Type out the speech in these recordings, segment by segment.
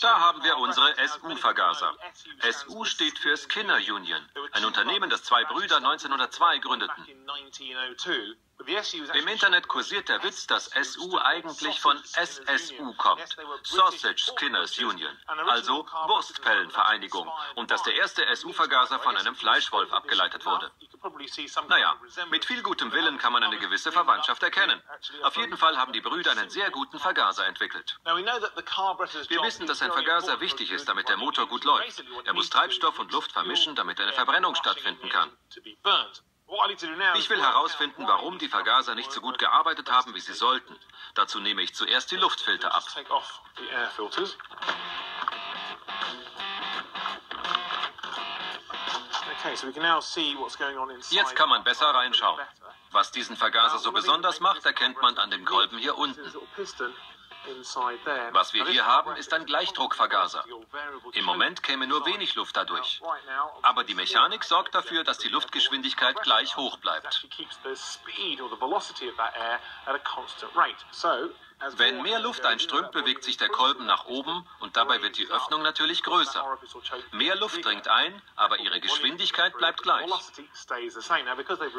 Da haben wir unsere SU-Vergaser. SU steht für Skinner Union, ein Unternehmen, das zwei Brüder 1902 gründeten. Im Internet kursiert der Witz, dass SU eigentlich von SSU kommt, Sausage Skinners Union, also Wurstpellenvereinigung, und dass der erste SU-Vergaser von einem Fleischwolf abgeleitet wurde. Naja, mit viel gutem Willen kann man eine gewisse Verwandtschaft erkennen. Auf jeden Fall haben die Brüder einen sehr guten Vergaser entwickelt. Wir wissen, dass ein Vergaser wichtig ist, damit der Motor gut läuft. Er muss Treibstoff und Luft vermischen, damit eine Verbrennung stattfinden kann. Ich will herausfinden, warum die Vergaser nicht so gut gearbeitet haben, wie sie sollten. Dazu nehme ich zuerst die Luftfilter ab. Jetzt kann man besser reinschauen. Was diesen Vergaser so besonders macht, erkennt man an dem Kolben hier unten. Was wir hier haben, ist ein Gleichdruckvergaser. Im Moment käme nur wenig Luft dadurch. Aber die Mechanik sorgt dafür, dass die Luftgeschwindigkeit gleich hoch bleibt. Wenn mehr Luft einströmt, bewegt sich der Kolben nach oben und dabei wird die Öffnung natürlich größer. Mehr Luft dringt ein, aber ihre Geschwindigkeit bleibt gleich.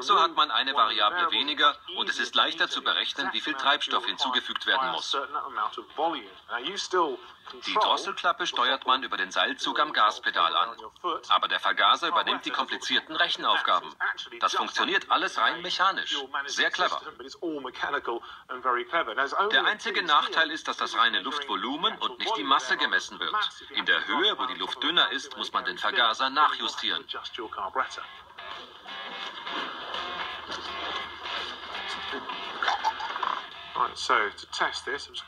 So hat man eine Variable weniger und es ist leichter zu berechnen, wie viel Treibstoff hinzugefügt werden muss. Die Drosselklappe steuert man über den Seilzug am Gaspedal an. Aber der Vergaser übernimmt die komplizierten Rechenaufgaben. Das funktioniert alles rein mechanisch. Sehr clever. Der einzige Nachteil ist, dass das reine Luftvolumen und nicht die Masse gemessen wird. In der Höhe, wo die Luft dünner ist, muss man den Vergaser nachjustieren.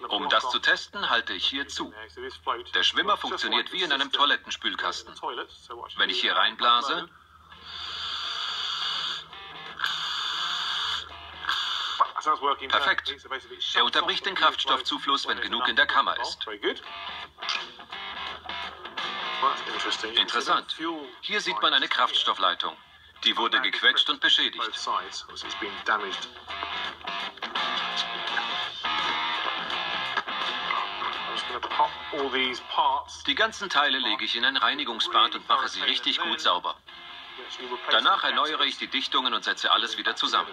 Um das zu testen, halte ich hier zu. Der Schwimmer funktioniert wie in einem Toilettenspülkasten. Wenn ich hier reinblase, Perfekt. Er unterbricht den Kraftstoffzufluss, wenn genug in der Kammer ist. Interessant. Hier sieht man eine Kraftstoffleitung. Die wurde gequetscht und beschädigt. Die ganzen Teile lege ich in ein Reinigungsbad und mache sie richtig gut sauber. Danach erneuere ich die Dichtungen und setze alles wieder zusammen.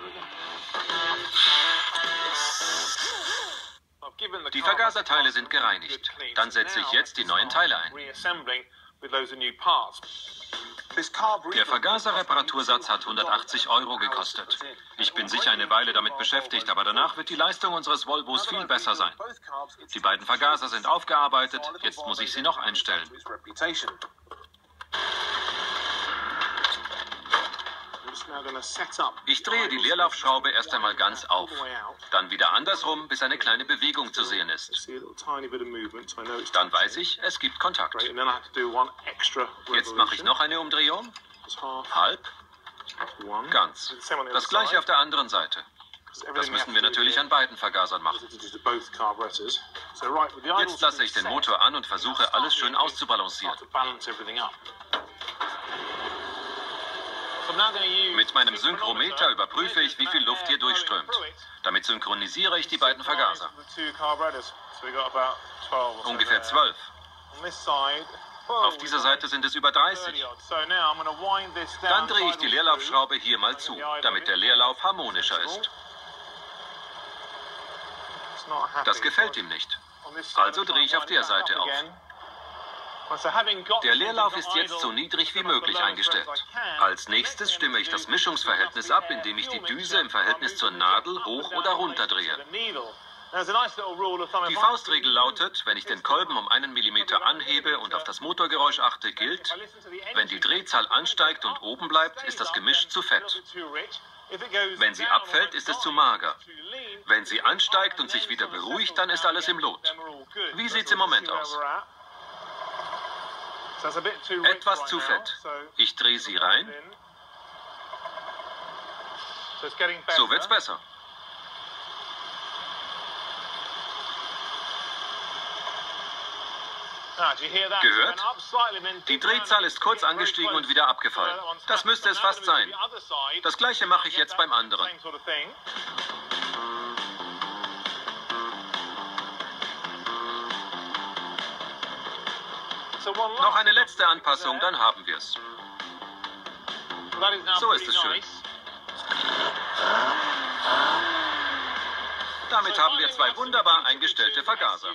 Die Vergaserteile sind gereinigt. Dann setze ich jetzt die neuen Teile ein. Der Vergaserreparatursatz hat 180 Euro gekostet. Ich bin sicher eine Weile damit beschäftigt, aber danach wird die Leistung unseres Volvos viel besser sein. Die beiden Vergaser sind aufgearbeitet, jetzt muss ich sie noch einstellen. Ich drehe die Leerlaufschraube erst einmal ganz auf, dann wieder andersrum, bis eine kleine Bewegung zu sehen ist. Dann weiß ich, es gibt Kontakt. Jetzt mache ich noch eine Umdrehung. Halb. Ganz. Das gleiche auf der anderen Seite. Das müssen wir natürlich an beiden Vergasern machen. Jetzt lasse ich den Motor an und versuche, alles schön auszubalancieren. Mit meinem Synchrometer überprüfe ich, wie viel Luft hier durchströmt. Damit synchronisiere ich die beiden Vergaser. Ungefähr zwölf. Auf dieser Seite sind es über 30. Dann drehe ich die Leerlaufschraube hier mal zu, damit der Leerlauf harmonischer ist. Das gefällt ihm nicht. Also drehe ich auf der Seite auf. Der Leerlauf ist jetzt so niedrig wie möglich eingestellt. Als nächstes stimme ich das Mischungsverhältnis ab, indem ich die Düse im Verhältnis zur Nadel hoch oder runter drehe. Die Faustregel lautet, wenn ich den Kolben um einen Millimeter anhebe und auf das Motorgeräusch achte, gilt, wenn die Drehzahl ansteigt und oben bleibt, ist das Gemisch zu fett. Wenn sie abfällt, ist es zu mager. Wenn sie ansteigt und sich wieder beruhigt, dann ist alles im Lot. Wie sieht es im Moment aus? Etwas zu fett. Ich drehe sie rein. So wird's besser. Gehört? Die Drehzahl ist kurz angestiegen und wieder abgefallen. Das müsste es fast sein. Das gleiche mache ich jetzt beim anderen. Noch eine letzte Anpassung, dann haben wir es. So ist es schön. Damit haben wir zwei wunderbar eingestellte Vergaser.